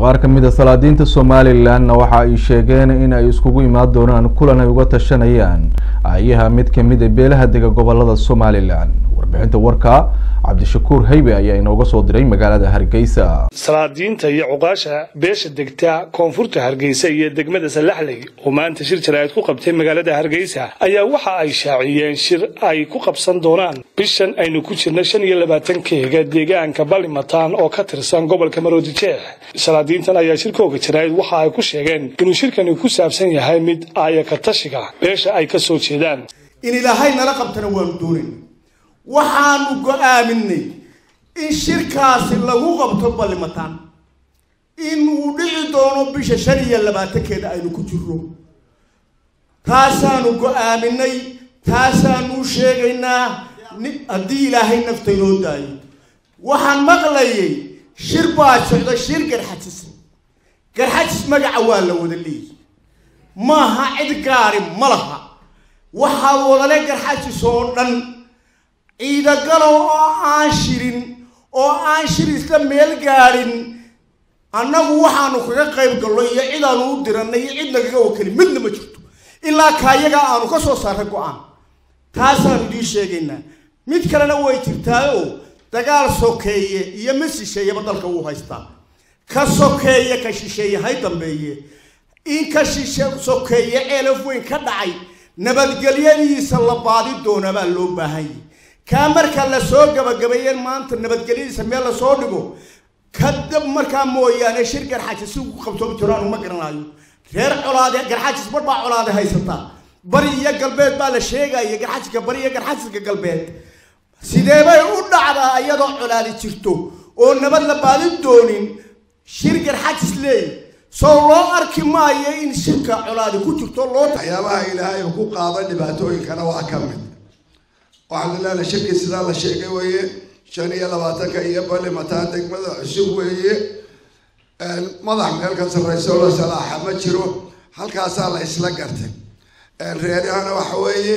qaar ka mid a salaadiinta somalilanna waxa ay sheegeen in ay iskugu imaan doonaan kulan ay uga tashanayaan ayaha mid ka mid a beelaha dega gobollada somalilan. Warbixinta warka cabdishakuur haybe ayaa inooga soo diray magaalada hargeysa. Salaadiinta iyo cuqaasha beesha degta koonfurta hargeysa iyo degmada salaxley oo maanta shir jaraa'id ku qabtay magaalada hargeysa ayaa waxa ay shaaciyeen shir ay ku qabsan doonaan. Bishan aynu ku jirna shan iyo labaatankeega deegaanka ballimataan oo ka tirsan gobolka maroodijeex salaadiintan ayaa shirkooga jaraa'id waxa ay ku sheegeen inuu shirkani ku saabsan yahay mid aayaka tashiga beesha ay ka soo jeedaan. In ilaahay nala qabtana waanu doonayn waxaanu go'aaminay in shirkaasi lagu qabto ballimataan in uu dhici doono bisha shan iyo labaatankeeda aynu ku jirno taasaanu go'aaminay taasaanu sheegaynaa haddii ilaahay nafta inoo daayo. Waxaan maqlayay shir baa socda shir garxajis. Garxajis magaca waa la wada leeyi maaha cid gaari ma laha. Waxaa wadale garxajis oo dhan ciidagalow oo aan shirin oo aan shir isla meel gaadhin annagu waxaanu kaga qayb gallo iyo cidaanu u diranay iyo cid nagaga wakeli midna ma jirto. Ilaa kaayagaa aanu ka soo saarray go'aan. Taasaanu idiin sheegaynaa. Mid kalena way jirtaa oo dagaal sokeeye iyo mid shisheeyaba dalka wuu haystaa. Ka sokeeye ka shisheeye hay dambeeye. In ka shishe sokeeye ceelaf weyn ka dhacay nabadgelyadiisa la baadi doona baa loo baahanyay kaa marka la soo gabagabeeyeen maanta nabadgelyadiisa meel la soo dhigo kadab markaa mooyaane shir garxajis si ku qabsoomi jiro anu ma garanayo reer colaade garxajis bar baa colaade haysataa bari iyo galbeed baa la sheegaya garxajiska bari iyo garxajiska galbeed. Sidee bay u dhacdaa iyadoo colaadi jirto? Oo nabad la baadin doonin shir garxajis leey. Soo loo arki maayo in shirka colaadi ku jirto loo waxyaabaha ilaahay ku qaada dhibaatooyinkana waa ka mid waxaan leedahay shirkii sidaa la sheegay weeye shan iyo labaatanka iyo ballimataan degmada cusub weeye. Madax meel ka sarreysa la salaaxa ma jiro halkaasaa la isla gartay. Reerahana waxa weeye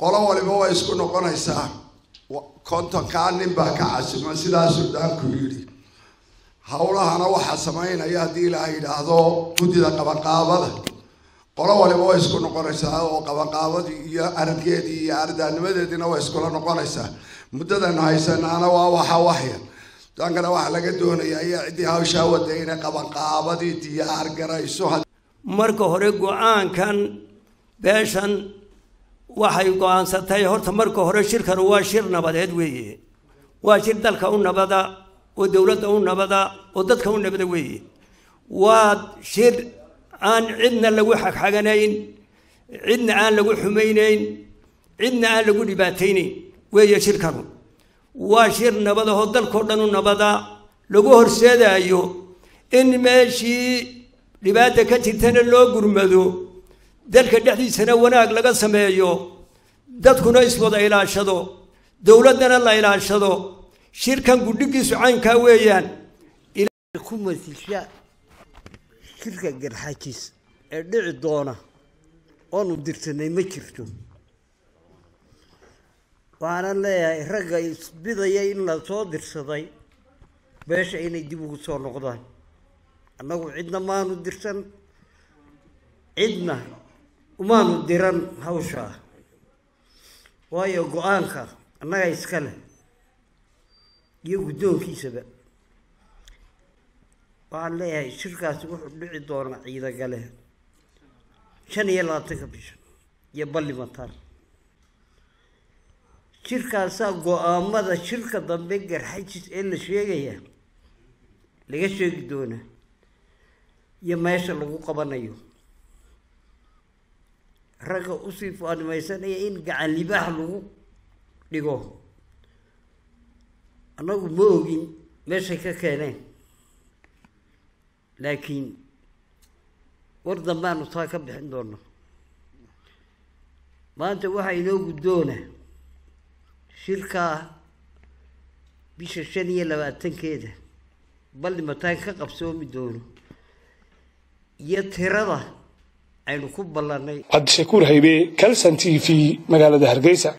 qolo waliba way isku noqonaysaa. Kontonkaa nin baa ka casuma sidaa suldaanku yidhi. Howlahana waxaa samaynaya haddii ilaa yidhaahdo guddida qabanqaabada qolo waliba way isku noqonaysaa oo qabanqaabadii iyo araggeedii iyo ardaanimadeediina way iskula noqonaysaa muddadanu haysanaana waa waxa wahya dankana waxaa laga doonayaa iyo ciddii hawshaa wada inay qabanqaabadii diyaar garayso marka hore go'aankan beeshan waxay go'aansatay horta marka hore shirkan waa shir nabadeed weeye waa shir dalka u nabada oo dowladda u nabada oo dadka u nabada weeye waa shir aan cidna lagu xagxaganayn cidna aan lagu xumaynayn cidna aan lagu dhibaataynayn. Weeye shirkanu waa shir nabadahoo dalkao dhan u nabada lagu horseedaayo in meeshii dhibaata ka jirtana loo gurmado dalka dhexdiisana wanaag laga sameeyo dadkuna iswada ilaashado dowladdana la ilaashado. Shirkan gudhigiisu caynkaa weeyaan shirka garxajis ee dhici doona oonu dirsanay ma jirto. Waxaanan leeyahay ragga isbidaya in la soo dirsaday beesha inay dib ugu soo noqdaan. Annagu cidna maanu dirsan cidna umaanu diran hawshaa waayo go'aanka annaga iska leh iyo guddoonkiisaba waxaan leeyahay shirkaasi wuxuu dhici doonaa ciidagale shan iyo labaatanka bisha iyo ballimataan shirkaasaa go'aamada shirka dambe garxajis ee la sheegaya laga sheegi doonaa iyo meesha lagu qabanayo. Ragga u sii faanimaysanaya in gacan libaax lagu dhigo. Annagu ma ogin meeshay ka keeneen laakiin war dambaanu taa ka bixin doona maanta waxaa inoo guddoona shirkaa bisha shan iyo labaatankeeda. Ballimataan ka qabsoomi doono. Iyo tirada aynu ku ballannay cabdishakuur haybe calson t v magaalada hargeysa